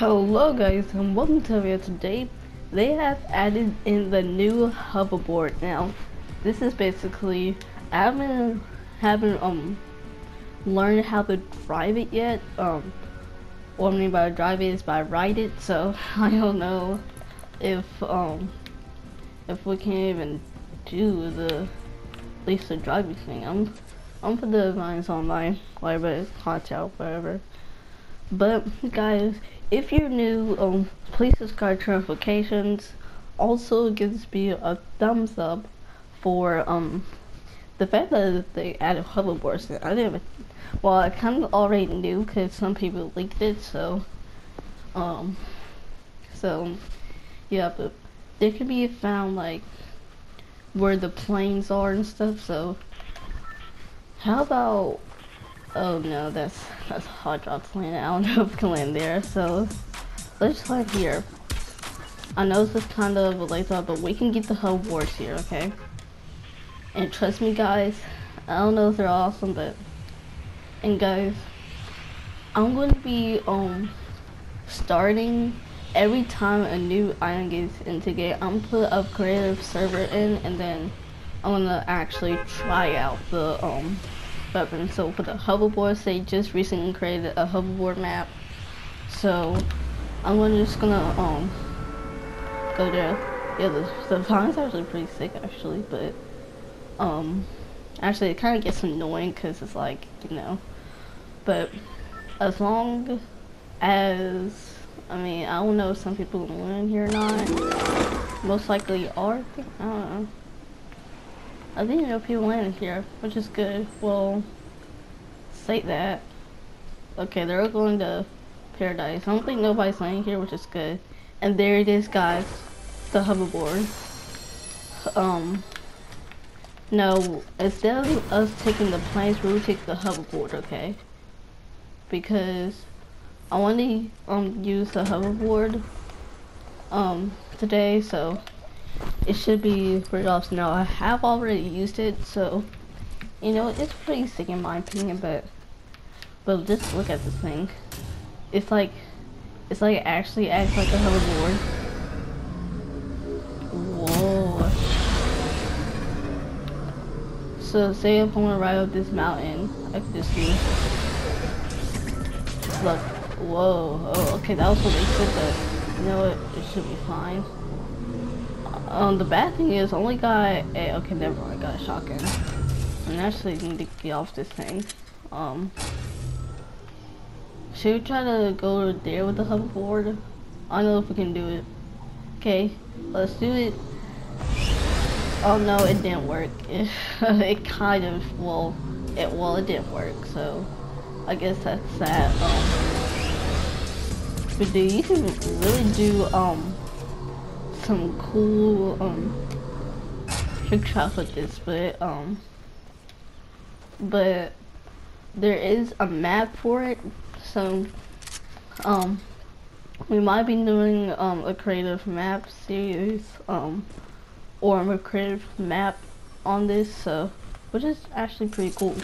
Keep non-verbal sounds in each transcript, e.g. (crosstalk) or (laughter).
Hello guys and welcome to video today. They have added in the new hoverboard now. This is basically I haven't haven't um learned how to drive it yet. Um what I mean by drive it is by ride it, so (laughs) I don't know if um if we can even do the at least the driving thing. I'm I'm for the lines online, whatever content, whatever. But guys, if you're new, um, please subscribe to notifications. Also, gives me a thumbs up for um the fact that they added hoverboards. I didn't. Well, I kind of already knew because some people leaked it. So, um, so yeah, but they can be found like where the planes are and stuff. So, how about Oh no, that's that's hot drop land. I don't (laughs) know if we can land there. So let's just land here. I know this is kind of a late thought, but we can get the hoverboards here, okay? And trust me, guys, I don't know if they're awesome, but and guys, I'm going to be um starting every time a new item gets into game. I'm put a creative server in, and then I'm gonna actually try out the um So for the hoverboards, they just recently created a hoverboard map. So I'm just gonna um go there. Yeah, the the is actually pretty sick actually, but um actually it kind of gets annoying because it's like you know, but as long as I mean I don't know if some people are in here or not. Most likely are. I don't know. I think know people landed here, which is good. Well, say that. Okay, they're all going to paradise. I don't think nobody's landing here, which is good. And there it is, guys. The hoverboard. Um, no, instead of us taking the planes, we'll take the hoverboard, okay? Because I want to um use the hoverboard um today, so it should be pretty awesome. Now I have already used it, so you know it's pretty sick in my opinion. But but just look at this thing. It's like it's like it actually acts like a hoverboard. Whoa. So say if I want to ride up this mountain, I could just do. Look. Whoa. Oh, okay, that was what they said, but you know what? It should be fine. Um, the bad thing is, only got a, okay, never mind, I got a shotgun. And actually need to get off this thing. Um, should we try to go there with the hoverboard? I don't know if we can do it. Okay, let's do it. Oh no, it didn't work. (laughs) It, kind of, well, it, well, it didn't work, so I guess that's that. Um, but dude, you can really do, um, some cool um trick shots with this, but um but there is a map for it, so um we might be doing um a creative map series um or a creative map on this, so which is actually pretty cool.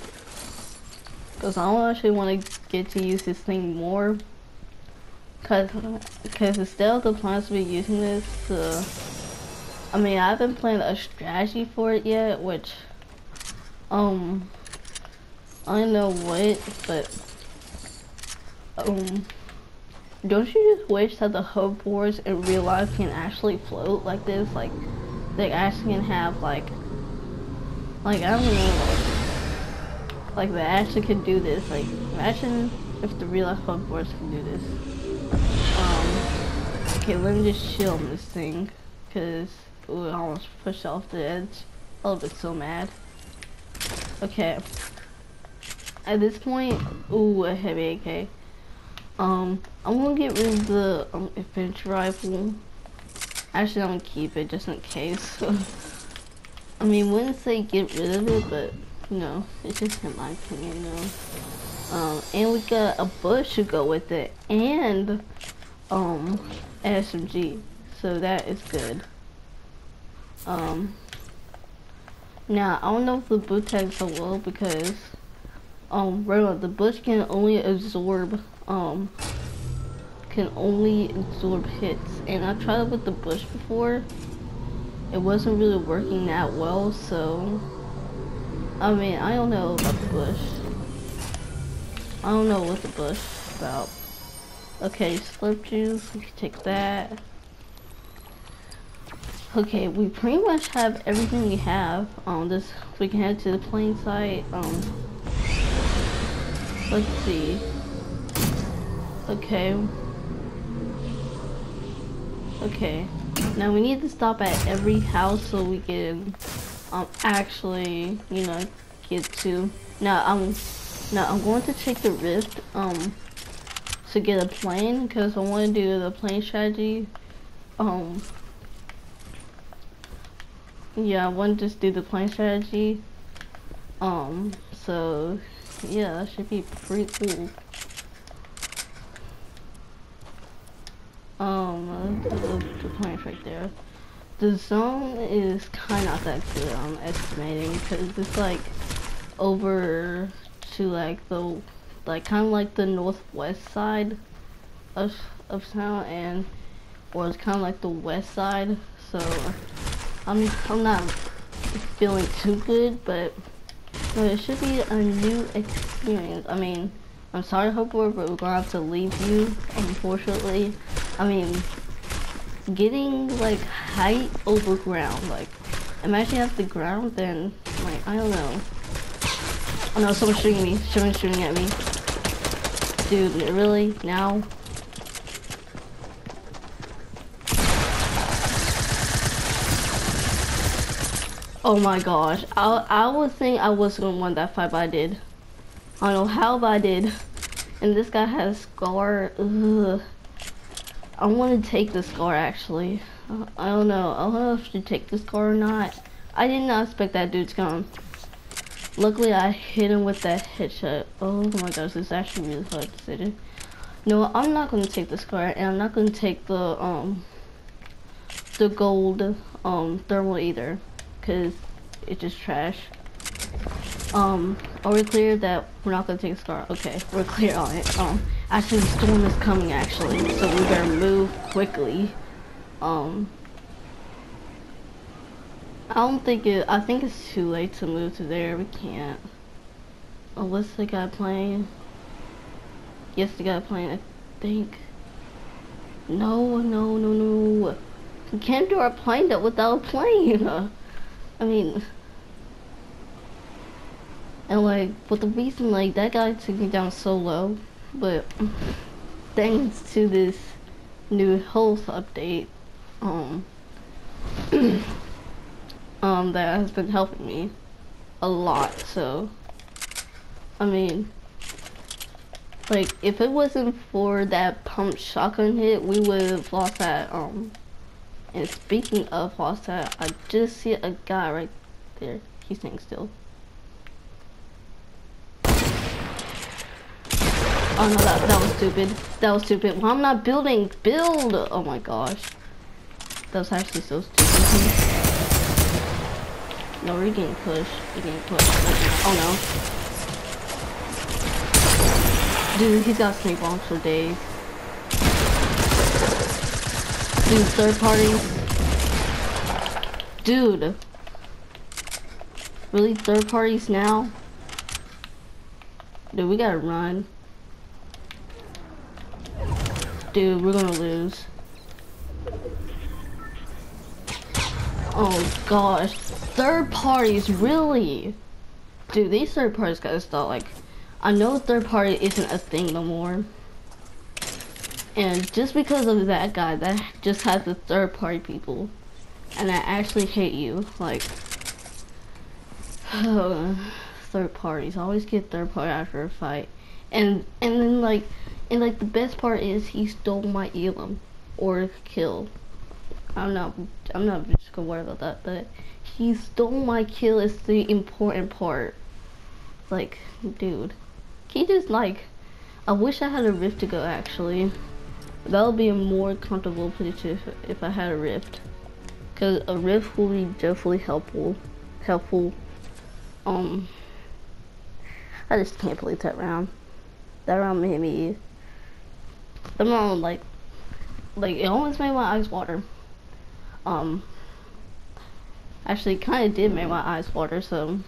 Cause I don't actually want to get to use this thing more Cause, cause instead the plans to be using this to, I mean, I haven't planned a strategy for it yet, which, um, I know what, but, um, don't you just wish that the hoverboards in real life can actually float like this? Like, they actually can have, like, like, I don't know, like, like they actually can do this. Like, imagine if the real life hoverboards can do this. Okay, let me just chill on this thing, because I almost pushed off the edge. A little bit so mad. Okay. At this point, ooh, a heavy AK. Um, I'm gonna get rid of the um, infantry rifle. Actually, I'm gonna keep it just in case. (laughs) I mean, wouldn't say get rid of it, but you know, it's just in my opinion, you know. Um, and we got a bush to go with it, and um, SMG, so that is good. Um, now I don't know if the boot tags are low because um, remember the bush can only absorb um, can only absorb hits. And I tried it with the bush before. It wasn't really working that well, so... I mean, I don't know about the bush. I don't know what the bush is about. Okay, slurp juice, we can take that. Okay, we pretty much have everything we have. Um, this we can head to the plane site. Um, let's see. Okay. Okay. Now we need to stop at every house so we can um actually, you know, get to. Now I'm now I'm going to take the rift um to get a plane because I want to do the plane strategy. Um. Yeah, I want to just do the plane strategy. Um. So yeah, that should be pretty cool. Um, the, point right there. The zone is kind of that good, I'm estimating, because it's like over to like the, like kind of like the northwest side of, of town, and, or it's kind of like the west side, so I'm, I'm not feeling too good, but, it should be a new experience. I mean, I'm sorry, Hopper, but we're gonna have to leave you, unfortunately. I mean, getting like height over ground, like imagine at the ground, then like I don't know. Oh no, someone's shooting me. Someone's shooting at me. Dude, really? Now? Oh my gosh. I I was thinking I was gonna win that fight, but I did. I don't know how, but I did. And this guy has scar. Ugh. I want to take this car actually. I don't know. I don't know if should take this car or not. I did not expect that dude to come. Luckily, I hit him with that headshot. Oh my gosh, this is actually really hard decision. No, I'm not going to take this car, and I'm not going to take the um the gold um thermal either, cause it's just trash. Um, are we clear that we're not gonna take a scar? Okay, we're clear on it. Um, actually the storm is coming actually, so we better move quickly. Um, I don't think it, I think it's too late to move to there, we can't. Oh, what's the guy playing? Yes, the guy playing, I think. No, no, no, no. We can't do our plane that without a plane. (laughs) I mean, and like, but the reason like that guy took me down so low, but (laughs) thanks to this new health update, um, (clears throat) um, that has been helping me a lot. So, I mean, like if it wasn't for that pump shotgun hit, we would have lost that. Um, and speaking of lost that, I just see a guy right there. He's staying still. Oh no, that, that was stupid. That was stupid. Well, I'm not building. Build! Oh my gosh. That was actually so stupid. No, we're getting pushed. We're getting pushed. Oh no. Dude, he's got snake bombs for days. Dude, third party. Dude. Really, third parties now? Dude, we gotta run. Dude, we're gonna lose. Oh gosh. Third parties, really? Dude, these third parties gotta stop. Like, I know third party isn't a thing no more. And just because of that guy, that just has the third party people. And I actually hate you. Like, (sighs) third parties. Always get third party after a fight. And, and then like, and like the best part is he stole my elim or kill. I'm not I'm not just gonna worry about that, but he stole my kill is the important part. Like, dude. He just like I wish I had a rift to go actually. That would be a more comfortable position if, if I had a rift. Cause a rift will be definitely helpful helpful. Um I just can't believe that round. That round made me the round like like it almost made my eyes water. Um, actually, kind of did make my eyes water. So,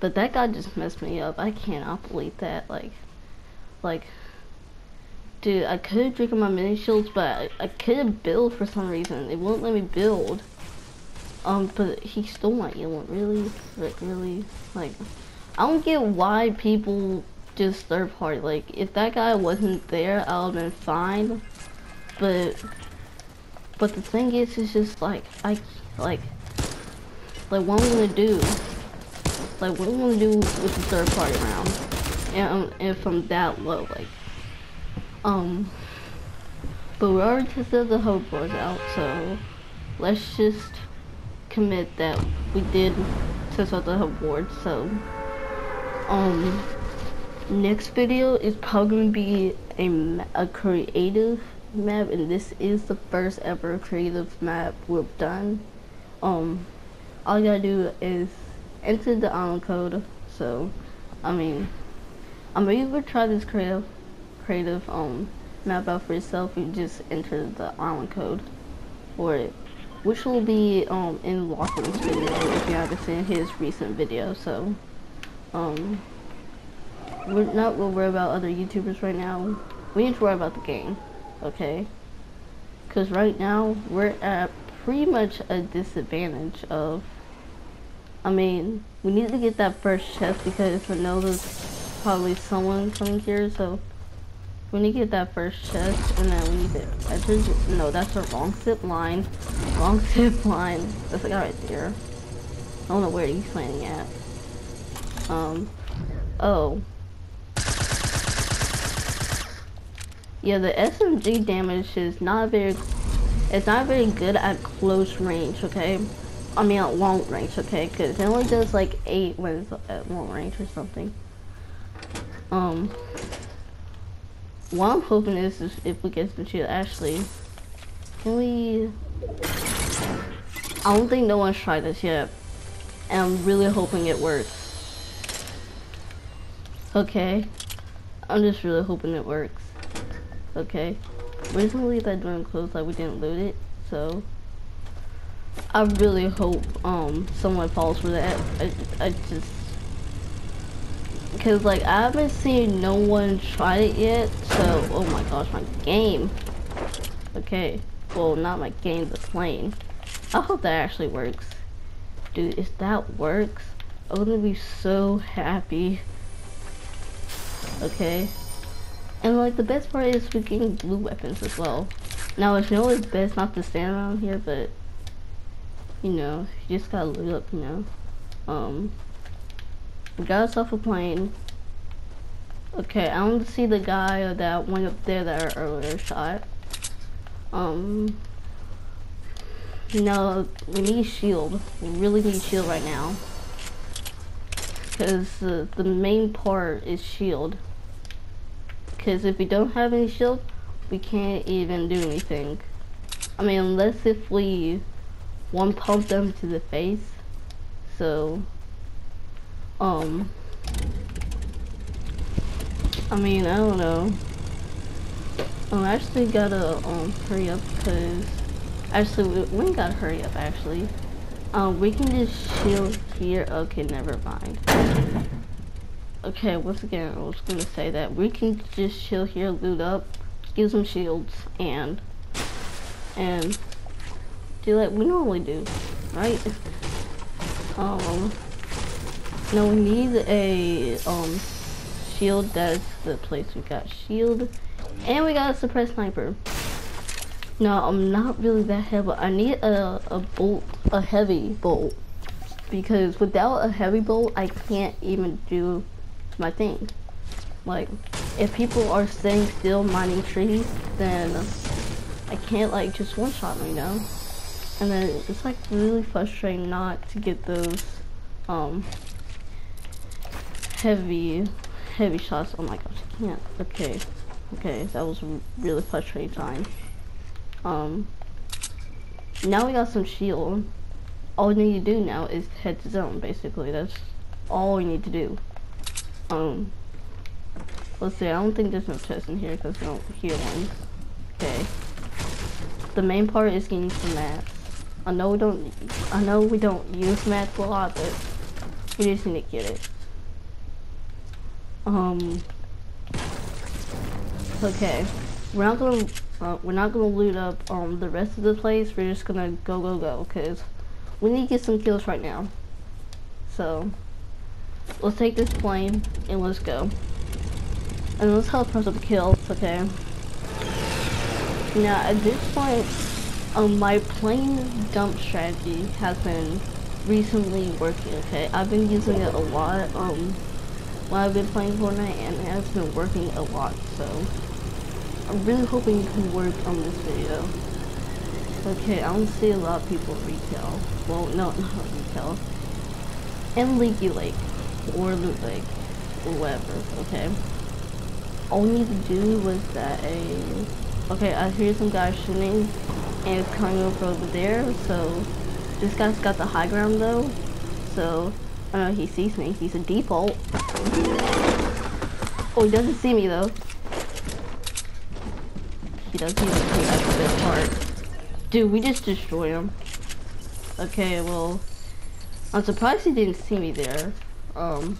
but that guy just messed me up. I cannot believe that. Like, like, dude, I could drink my mini shields, but I, I couldn't build for some reason. It won't let me build. Um, but he stole my element. Really, like, really, like, I don't get why people just third party. Like, if that guy wasn't there, I would've been fine. But, but the thing is, it's just like, I, like, like what I'm gonna do, like what I'm gonna do with the third party round, and um, if I'm that low, like, um, but we already tested the hoverboards out, so let's just commit that we did test out the hoverboard, so, um, next video is probably gonna be a, a creative map and this is the first ever creative map we've done um all you gotta do is enter the island code. So I mean I'm ready to try this creative creative um map out for yourself you just enter the island code for it which will be um in Lachlan's video if you haven't seen his recent video. So um we're not worried about other YouTubers right now. We need to worry about the game okay? Because right now, we're at pretty much a disadvantage of, I mean, we need to get that first chest because I know there's probably someone coming here, so we need to get that first chest, and then we need to enter, no, that's a wrong zip line, wrong (laughs) zip line, that's the guy right there. I don't know where he's landing at. Um, oh, Yeah, the SMG damage is not very, it's not very good at close range, okay? I mean at long range, okay? Because it only does like 8 when it's at long range or something. Um, what I'm hoping is, is if we get some shield, actually, can we, I don't think no one's tried this yet. And I'm really hoping it works. Okay, I'm just really hoping it works. Okay. We're just leave that door closed like we didn't loot it. So I really hope um someone falls for that. I, I just because like I haven't seen no one try it yet. So oh my gosh, my game. Okay. Well, not my game, the plane. I hope that actually works. Dude, if that works, I'm gonna be so happy. Okay. And like the best part is we're getting blue weapons as well. Now I know it's best not to stand around here, but you know, you just gotta loot up, you know. Um we got ourselves a plane. Okay, I don't see the guy that went up there that earlier shot. Um no, we need shield. We really need shield right now. Because uh, the main part is shield. Because if we don't have any shield, we can't even do anything. I mean, unless if we one pump them to the face. So, um, I mean, I don't know. I'm actually gotta um hurry up because actually we, we gotta hurry up actually. Um, we can just shield here. Okay, never mind. Okay, once again, I was gonna say that we can just chill here, loot up, get some shields, and and do like we normally do, right? Um, no, we need a um shield. That's the place we got shield, and we got a suppressed sniper. No, I'm not really that heavy. I need a a bolt, a heavy bolt, because without a heavy bolt, I can't even do my thing. Like, if people are staying still mining trees, then I can't like just one shot them, you know? And then it's like really frustrating not to get those um heavy heavy shots. Oh my gosh, I can't. Okay. Okay, that was really frustrating time. Um now we got some shield. All we need to do now is head to zone basically. That's all we need to do. Um, let's see. I don't think there's no chest in here because I don't hear one. Okay. the main part is getting some mats. I know we don't, I know we don't use mats a lot, but we just need to get it. Um. Okay, we're not gonna, uh, we're not gonna loot up um the rest of the place. We're just gonna go go go because we need to get some kills right now. So let's take this plane and let's go. And let's help us up kills, okay? Now at this point, um, my plane dump strategy has been recently working, okay? I've been using it a lot, um, while I've been playing Fortnite and it has been working a lot, so I'm really hoping it can work on this video. Okay, I don't see a lot of people retail. Well, no, (laughs) not retail. And Leaky Lake. Or Loot Lake. Or whatever, okay? All we need to do was that a... Okay, I hear some guys shooting. And it's coming over over there, so... This guy's got the high ground though. So, I don't know, he sees me. He's a default. Oh, he doesn't see me though. He doesn't even see that's the part. Dude, we just destroyed him. Okay, well, I'm surprised he didn't see me there. Um,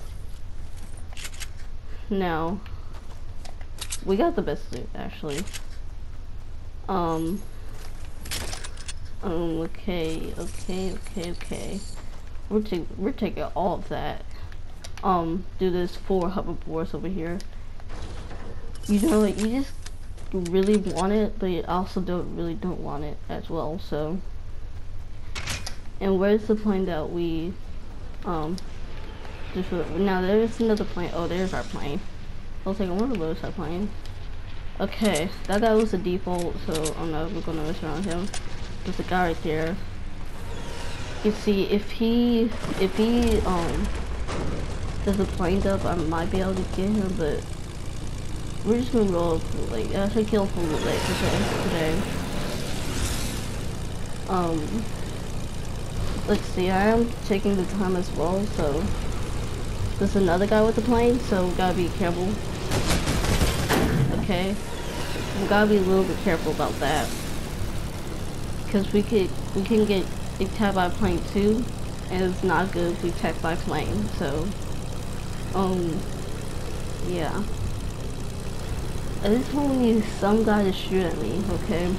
now, we got the best loot, actually. Um, um, okay, okay, okay, okay. We're, taking we're taking all of that. Um, do this four hoverboards over here. You know, you just really want it, but you also don't really don't want it as well. So, and where's the plane that we um now? There's another plane. Oh, there's our plane. I was like, I wonder where's our plane. Okay, that guy was the default, so I'm not know if we're gonna mess around him. There's a guy right there. You see, if he if he um does a plane up, I might be able to get him, but we're just gonna roll up, like I should kill the lake okay today. Um let's see, I am taking the time as well, so there's another guy with the plane, so we gotta be careful. Okay. We gotta be a little bit careful about that. Cause we could we can get attacked by a plane too, and it's not good if we attack by plane, so um yeah. I just want need some guy to shoot at me, okay?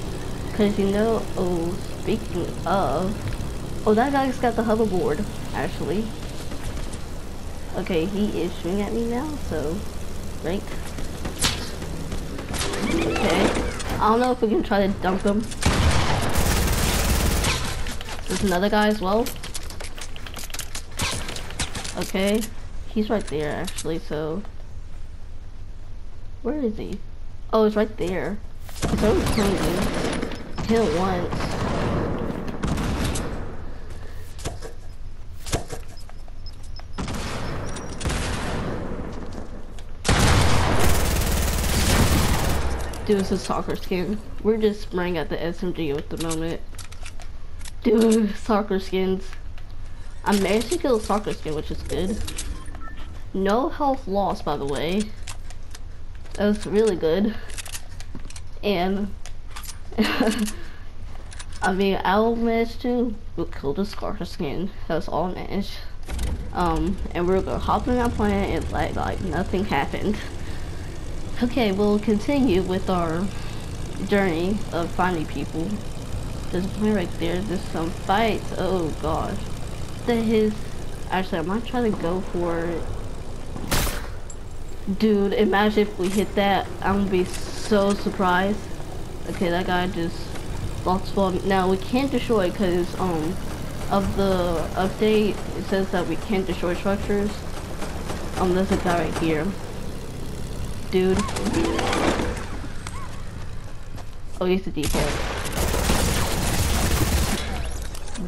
Because you know, oh, speaking of, oh, that guy's got the hoverboard, actually. Okay, he is shooting at me now, so, right? Okay. I don't know if we can try to dump him. There's another guy as well. Okay. He's right there, actually, so... Where is he? Oh, it's right there. It's always changing. Hit it once. Dude, it's a soccer skin. We're just spraying at the SMG at the moment. Dude, soccer skins. I managed to kill a soccer skin, which is good. No health loss, by the way. That was really good. And (laughs) I mean, I'll manage to kill the soccer skin. That's all I managed. Um, and we're gonna hop in that plane and like like nothing happened. Okay, we'll continue with our journey of finding people. There's plane right there. There's some fights. Oh gosh. That is actually I might try to go for it Dude, imagine if we hit that. I'm gonna be so surprised. Okay, that guy just lost spawn. Now, we can't destroy because, um, of the update, it says that we can't destroy structures. Um, there's a guy right here. Dude. Oh, he's a default.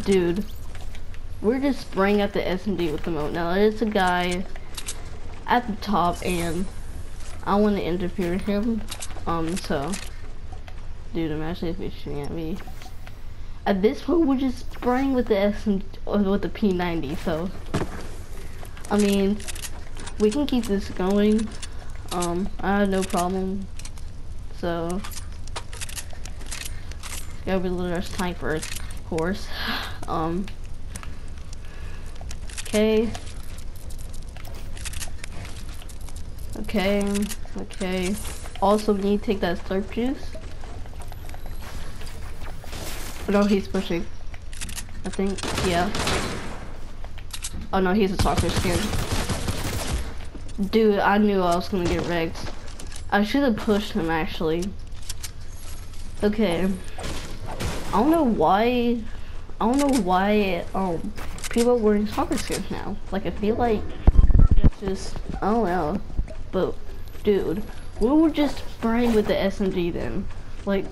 Dude. We're just spraying at the SMG with the moat. Now, there's a guy at the top and I want to interfere with him. Um, so, dude, imagine if he's shooting at me. At this point, we're just spraying with the S and with the P90. So, I mean, we can keep this going. Um, I have no problem. So, gotta reload our sniper, of course. (sighs) Um. Okay. Okay. Okay. Also, we need to take that slurp juice. Oh, no, he's pushing. I think, yeah. Oh no, he's a soccer skin. Dude, I knew I was gonna get wrecked. I should have pushed him actually. Okay. I don't know why. I don't know why um people are wearing soccer skins now. Like I feel like it's just I don't know. But dude, we were just spraying with the SMG then. Like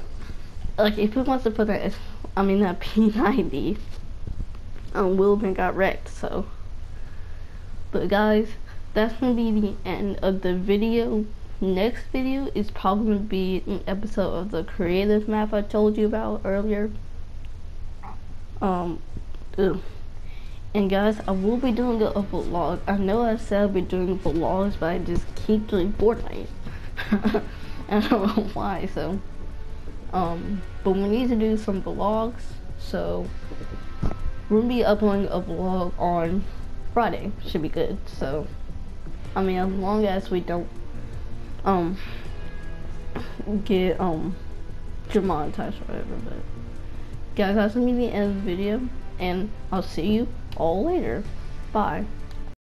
like if he wants to put that I mean that (laughs) P90 um Wilburn got wrecked so but guys that's gonna be the end of the video next video is probably to be an episode of the creative map I told you about earlier. Um, and guys, I will be doing a, vlog. I know I said I'll be doing vlogs, but I just keep doing Fortnite. (laughs) I don't know why, so. Um, but we need to do some vlogs, so we'll be uploading a vlog on Friday. Should be good, so. I mean, as long as we don't um get um demonetized or whatever but guys that's gonna be the end of the video and I'll see you all later. Bye